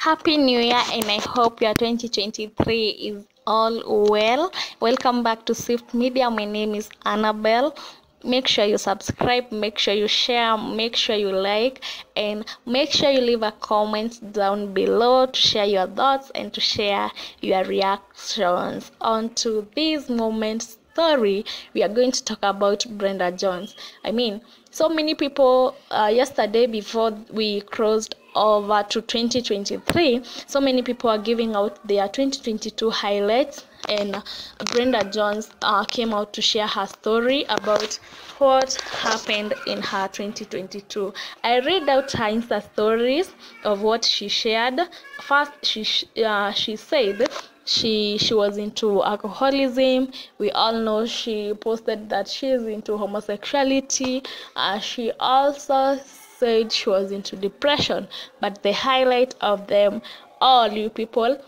Happy New Year, and I hope your 2023 is all well. Welcome back to Swift Media. My name is Annabelle. Make sure you subscribe, make sure you share, make sure you like, and make sure you leave a comment down below to share your thoughts and to share your reactions onto this moment story. We are going to talk about Brendah Jons. I mean, so many people uh, yesterday before we crossed over to 2023 so many people are giving out their 2022 highlights and brendah jons uh, came out to share her story about what happened in her 2022 i read out her insta stories of what she shared. First she uh, she said she she was into alcoholism. We all know she posted that she's into homosexuality. Uh, she also said she was into depression but the highlight of them all you people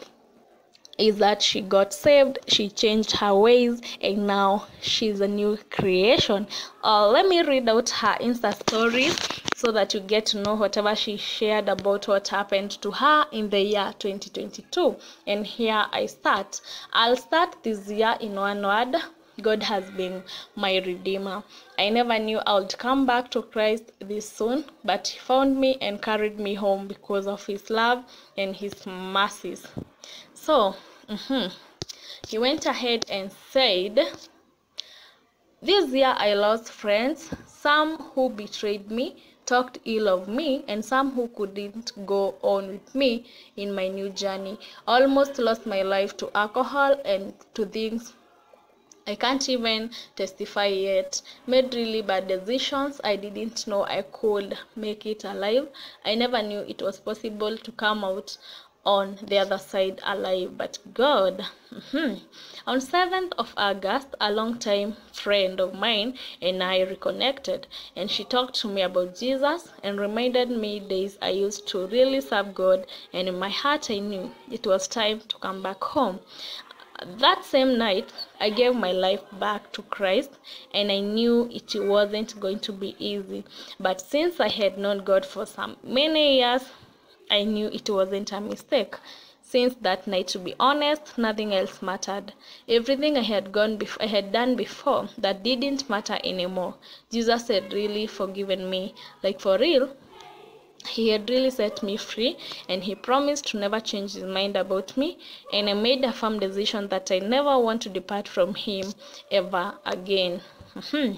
is that she got saved she changed her ways and now she's a new creation. Uh, let me read out her insta stories so that you get to know whatever she shared about what happened to her in the year 2022 and here i start. I'll start this year in one word God has been my redeemer. I never knew I would come back to Christ this soon, but He found me and carried me home because of His love and His mercies. So, mm-hmm, He went ahead and said, This year I lost friends, some who betrayed me, talked ill of me, and some who couldn't go on with me in my new journey. Almost lost my life to alcohol and to things I can't even testify yet. Made really bad decisions. I didn't know I could make it alive. I never knew it was possible to come out on the other side alive. But God. Mm-hmm. On 7th of August, a long-time friend of mine and I reconnected, and she talked to me about Jesus and reminded me days I used to really serve God, and in my heart I knew it was time to come back home that same night i gave my life back to christ and i knew it wasn't going to be easy. But since i had known god for some many years i knew it wasn't a mistake. Since that night to be honest nothing else mattered. Everything i had gone bef- i had done before that didn't matter anymore. Jesus had really forgiven me. Like for real he had really set me free and he promised to never change his mind about me and i made a firm decision that i never want to depart from him ever again. Hmm.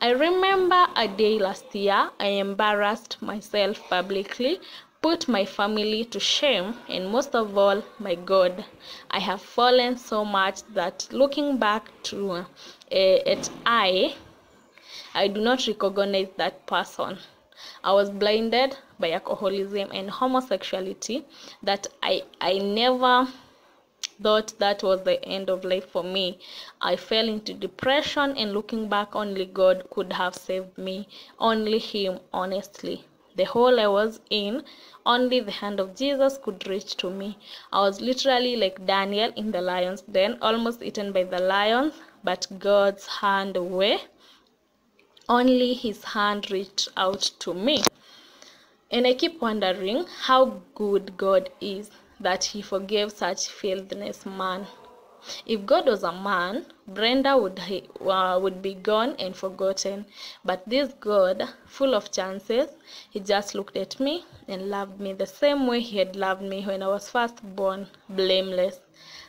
I remember a day last year i embarrassed myself publicly put my family to shame and most of all my god. I have fallen so much that looking back to uh, at i i do not recognize that person I was blinded by alcoholism and homosexuality that I I never thought that was the end of life for me. I fell into depression and looking back only God could have saved me. Only him honestly. The hole I was in, only the hand of Jesus could reach to me. I was literally like Daniel in the lion's den, almost eaten by the lions, but God's hand away only his hand reached out to me. And I keep wondering how good God is that he forgave such filthiness man. If God was a man, Brenda would uh, would be gone and forgotten. But this God, full of chances, he just looked at me and loved me the same way he had loved me when I was first born, blameless.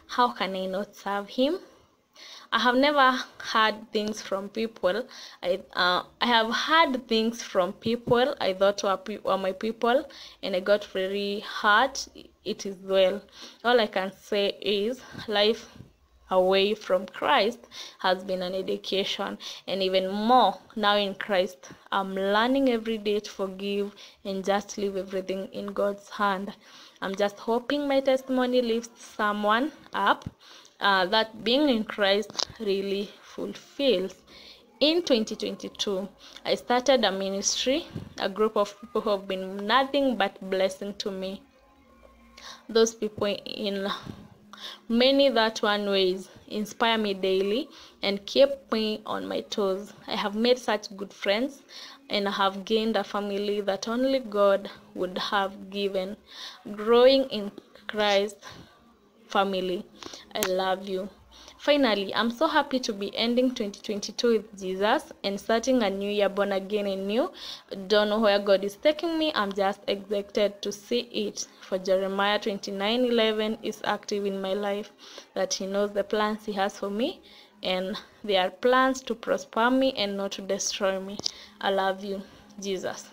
How can I not serve him? I have never heard things from people. I uh, I have heard things from people I thought were, pe- were my people, and I got very hurt. It is well. All I can say is life away from Christ has been an education, and even more now in Christ, I'm learning every day to forgive and just leave everything in God's hand. I'm just hoping my testimony lifts someone up uh, that being in Christ really fulfills. In 2022, I started a ministry, a group of people who have been nothing but blessing to me. Those people in many that one ways inspire me daily and keep me on my toes. I have made such good friends and I have gained a family that only God would have given. Growing in Christ family. I love you. Finally, I'm so happy to be ending 2022 with Jesus and starting a new year born again and new. Don't know where God is taking me. I'm just excited to see it. For Jeremiah 29:11 is active in my life, that He knows the plans He has for me, and they are plans to prosper me and not to destroy me. I love you, Jesus.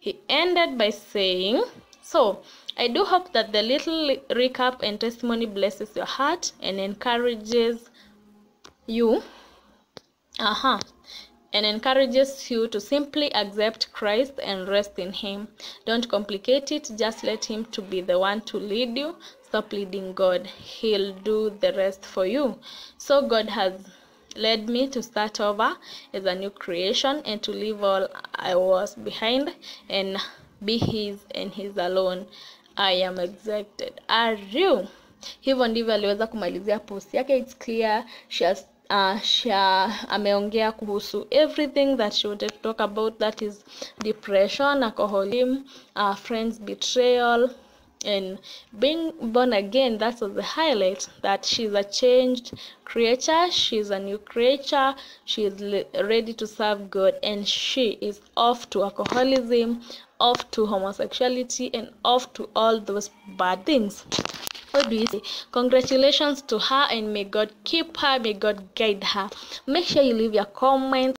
He ended by saying, So, I do hope that the little recap and testimony blesses your heart and encourages you. Uh-huh. And encourages you to simply accept Christ and rest in Him. Don't complicate it, just let Him to be the one to lead you. Stop leading God. He'll do the rest for you. So God has led me to start over as a new creation and to leave all I was behind and be His and His alone. I am exacted Are you? Hivyo ndivyo aliweza kumalizia post yake. It's clear she has uh, she ameongea kuhusu everything that she wanted to talk about that is depression, alcoholism, uh, friends betrayal and being born again that was the highlight that she's a changed creature she's a new creature she's ready to serve god and she is off to alcoholism off to homosexuality and off to all those bad things. What do you say congratulations to her and may god keep her may god guide her. Make sure you leave your comment